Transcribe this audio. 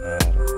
nada.